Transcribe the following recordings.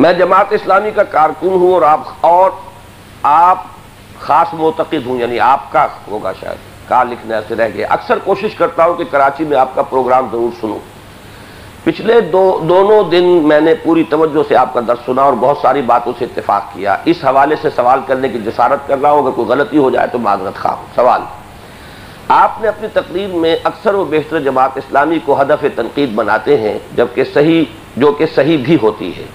मैं जमात इस्लामी का कारकुन हूँ और आप और आप खास मोतकद हूँ, यानी आपका होगा शायद। कहा लिखने से रह गया। अक्सर कोशिश करता हूँ कि कराची में आपका प्रोग्राम ज़रूर सुनूं। पिछले दो, दोनों दिन मैंने पूरी तवज्जो से आपका दर्द सुना और बहुत सारी बातों से इतफाक किया। इस हवाले से सवाल करने की जसारत कर रहा हूँ। अगर कोई गलती हो जाए तो माजरत खा सवाल, आपने अपनी तकरीर में अक्सर व बेहतर जमात इस्लामी को हदफ तनकीद बनाते हैं, जबकि सही, जो कि सही भी होती है।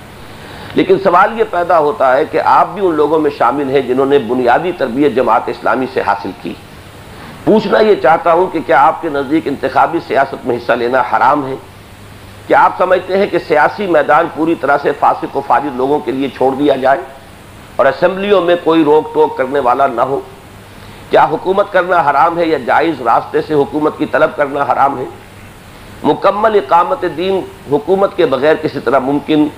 लेकिन सवाल ये पैदा होता है कि आप भी उन लोगों में शामिल हैं जिन्होंने बुनियादी तरबियत जमात इस्लामी से हासिल की। पूछना यह चाहता हूँ कि क्या आपके नज़दीक इंतबी सियासत में हिस्सा लेना हराम है? क्या आप समझते हैं कि सियासी मैदान पूरी तरह से फासिक व फाजिर लोगों के लिए छोड़ दिया जाए और असम्बलियों में कोई रोक टोक करने वाला ना हो? क्या हुकूमत करना हराम है या जायज़ रास्ते से हुकूमत की तलब करना हराम है? मुकम्मल इकामत दीन हुकूमत के बगैर किसी तरह मुमकिन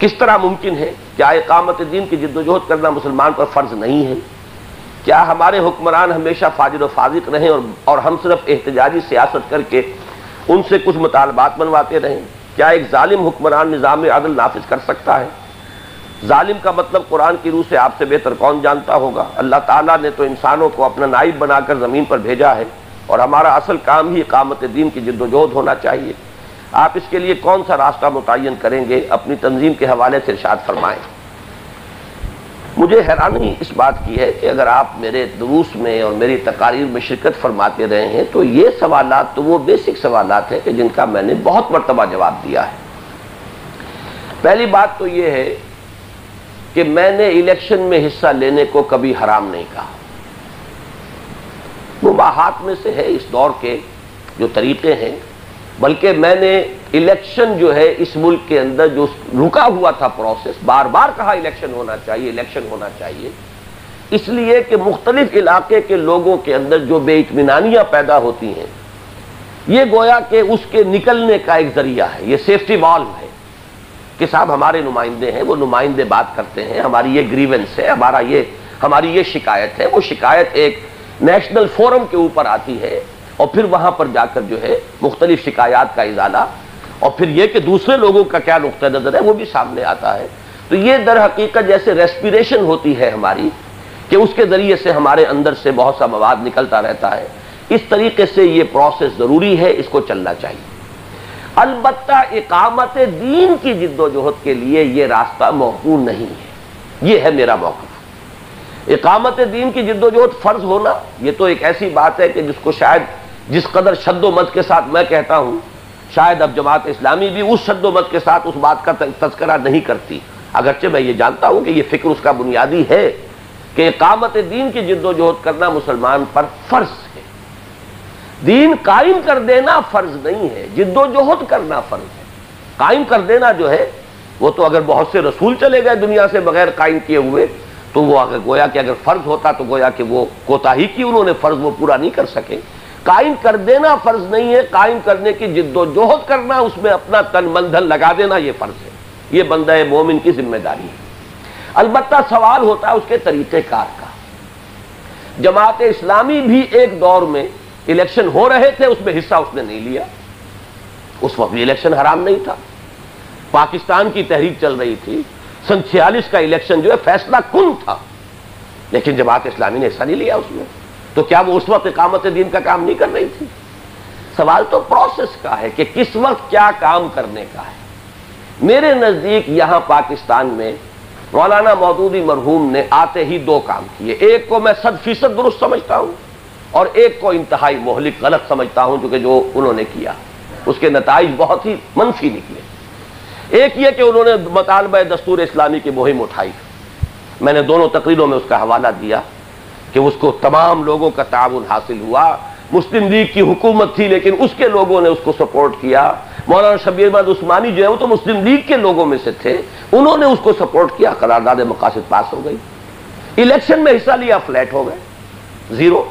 किस तरह मुमकिन है क्या इकामत दीन की जिद्दोजहद करना मुसलमान पर फ़र्ज़ नहीं है? क्या हमारे हुक्मरान हमेशा फाजिल फाजिक रहें और, और हम सिर्फ़ एहतजाजी सियासत करके उनसे कुछ मुतालबात बनवाते रहें? क्या एक जालिम हुक्मरान निज़ाम अदल नाफिज कर सकता है? जालिम का मतलब कुरान की रूह से आपसे बेहतर कौन जानता होगा? अल्लाह ताला ने तो इंसानों को अपना नाइब बनाकर ज़मीन पर भेजा है और हमारा असल काम ही इकामत दीन की जिद्दोजहद होना चाहिए। आप इसके लिए कौन सा रास्ता मुतन करेंगे? अपनी तंजीम के हवाले से इर्शाद फरमाएँ। मुझे हैरानी इस बात की है कि अगर आप मेरे दुरूस में और मेरी तकारीर में शिरकत फरमाते रहे हैं तो ये सवाल तो वो बेसिक सवाल हैं कि जिनका मैंने बहुत मरतबा जवाब दिया है। पहली बात तो ये है कि मैंने इलेक्शन में हिस्सा लेने को कभी हराम नहीं कहा। मुबाहात में से है इस दौर के जो तरीके हैं बल्कि मैंने इलेक्शन जो है इस मुल्क के अंदर जो रुका हुआ था प्रोसेस बार बार कहा इलेक्शन होना चाहिए, इलेक्शन होना चाहिए। इसलिए कि मुख्तलिफ़ इलाके के लोगों के अंदर जो बेइतमानियाँ पैदा होती हैं, ये गोया कि उसके निकलने का एक ज़रिया है, ये सेफ्टी वॉल्व है। कि साहब हमारे नुमाइंदे हैं, वो नुमाइंदे बात करते हैं, हमारी ये ग्रीवेंस है, हमारा ये, हमारी ये शिकायत है। वो शिकायत एक नेशनल फोरम के ऊपर आती है और फिर वहाँ पर जाकर जो है मुख्तलिफ़ शिकायत का इजाला, और फिर यह कि दूसरे लोगों का क्या नुक़ नज़र है, वो भी सामने आता है। तो ये दर हकीकत जैसे रेस्पिरेशन होती है हमारी, कि उसके ज़रिए से हमारे अंदर से बहुत सा मवाद निकलता रहता है। इस तरीके से ये प्रोसेस ज़रूरी है, इसको चलना चाहिए। अलबत् इकामत दीन की जिद्दोजहद के लिए ये रास्ता मौकूल नहीं है। ये है मेरा मौका इकामत दीन की जिद्दोजहद फ़र्ज़ होना, ये तो एक ऐसी बात है कि जिसको शायद जिस कदर शद्दोमत के साथ मैं कहता हूँ, शायद अब जमात इस्लामी भी उस शद्दोमत के साथ उस बात का तस्करा नहीं करती। अगरचे मैं ये जानता हूँ कि ये फ़िक्र उसका बुनियादी है कि कामत दीन की जिद्दोजहद करना मुसलमान पर फ़र्ज़ है। दीन कायम कर देना फ़र्ज़ नहीं है, जिद्दोजहद करना फ़र्ज़ है। कायम कर देना जो है, वो तो अगर बहुत से रसूल चले गए दुनिया से बगैर कायम किए हुए तो वो अगर गोया कि अगर फ़र्ज़ होता तो गोया कि वो कोताही की उन्होंने फ़र्ज़ वो पूरा नहीं कर सके। कायम कर देना फ़र्ज़ नहीं है, कायम करने की जिद्दोजहद करना, उसमें अपना तन मन धन लगा देना यह फ़र्ज़ है। यह बंदा मोमिन की ज़िम्मेदारी है। अलबत् सवाल होता है उसके तरीक़ेकार का। जमात इस्लामी भी एक दौर में इलेक्शन हो रहे थे, उसमें हिस्सा उसने नहीं लिया। उस वक्त भी इलेक्शन हराम नहीं था। पाकिस्तान की तहरीक चल रही थी सन छियालीस का इलेक्शन जो है, फैसला कुन था। लेकिन जमात इस्लामी ने हिस्सा नहीं लिया उसमें। तो क्या वो उस वक्त इकामत दीन का काम नहीं कर रही थी? सवाल तो प्रोसेस का है कि किस वक्त क्या काम करने का है। मेरे नज़दीक यहाँ पाकिस्तान में मौलाना मौदूदी मरहूम ने आते ही दो काम किए। एक को मैं सद फ़ीसद दुरुस्त समझता हूँ और एक को इंतहाई मोहलिक गलत समझता हूँ जो कि जो उन्होंने किया, उसके नतज बहुत ही मनफी निकले। एक ये कि उन्होंने मतालबा दस्तूर इस्लामी की मुहिम उठाई। मैंने दोनों तकरीरों में उसका हवाला दिया। कि उसको तमाम लोगों का ताउन हासिल हुआ। मुस्लिम लीग की हुकूमत थी, लेकिन उसके लोगों ने उसको सपोर्ट किया। मौलाना शबीर अहमद उस्मानी जो है, वो तो मुस्लिम लीग के लोगों में से थे। उन्होंने उसको सपोर्ट किया, करारदाद मकासद पास हो गई। इलेक्शन में हिस्सा लिया, फ्लैट हो गए। ज़ीरो।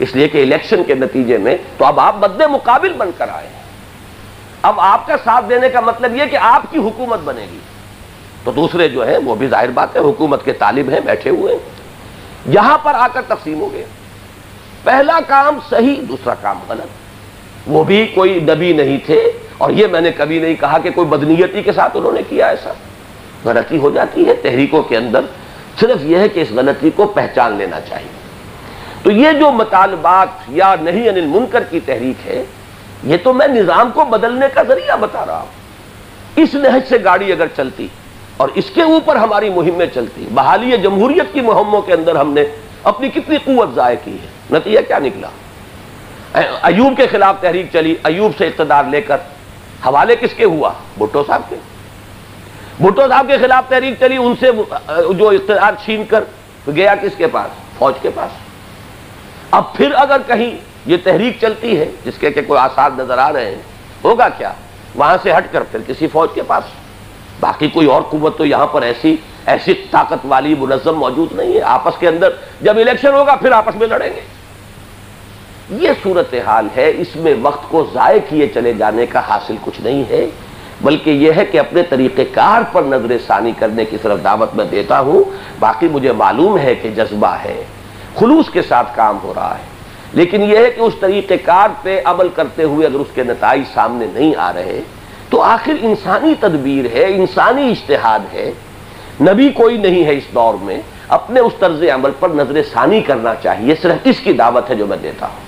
इसलिए कि इलेक्शन के नतीजे में तो अब आप बदले मुकाबिल बनकर आए अब आपका साथ देने का मतलब यह कि आपकी हुकूमत बनेगी। तो दूसरे जो है, वो भी ज़ाहिर बात है, हुकूमत के तालिब हैं, बैठे हुए हैं। यहाँ पर आकर तकसीम हो गए पहला काम सही, दूसरा काम गलत। वो भी कोई नबी नहीं थे और ये मैंने कभी नहीं कहा कि कोई बदनीयती के साथ उन्होंने किया ऐसा। गलती हो जाती है, तहरीकों के अंदर सिर्फ़ यह है कि इस गलती को पहचान लेना चाहिए। तो ये जो मतालबात या नहीं अनिल मुनकर की तहरीक है, ये तो मैं निज़ाम को बदलने का ज़रिया बता रहा हूँ। इस नहज से गाड़ी अगर चलती और इसके ऊपर हमारी मुहिमें चलती बहाली जमहूरियत की मुहिमों के अंदर हमने अपनी कितनी कुत ज़ाय की है। नतीजा क्या निकला? अयूब के खिलाफ तहरीक चली, अयूब से इकतदार लेकर। हवाले किसके हुआ? भुट्टो साहब के। भुट्टो साहब के खिलाफ तहरीक चली, उनसे जो इकतदार छीन कर गया किसके पास? फौज के पास। अब फिर अगर कहीं ये तहरीक चलती है, जिसके के कोई आसार नज़र आ रहे हैं, होगा क्या? वहाँ से हटकर फिर किसी फौज के पास। बाकी कोई और कुत तो यहाँ पर ऐसी ऐसी ताकत वाली मुनजम मौजूद नहीं है। आपस के अंदर जब इलेक्शन होगा, फिर आपस में लड़ेंगे। ये सूरत हाल है, इसमें वक्त को ज़ाय किए चले जाने का हासिल कुछ नहीं है, बल्कि यह है कि अपने तरीक़ेकार पर नज़र सानी करने की सिर्फ़ दावत में देता हूँ। बाकी मुझे मालूम है कि जज्बा है, खुलूस के साथ काम हो रहा है। लेकिन यह है कि उस तरीक़ेकार पे अमल करते हुए अगर उसके नतज सामने नहीं आ रहे तो आखिर इंसानी तदबीर है, इंसानी इश्तहाद है। नबी कोई नहीं है इस दौर में। अपने उस तर्ज अमल पर नज़र सानी करना चाहिए। सिर्फ़ इसकी दावत है जो मैं देता हूँ।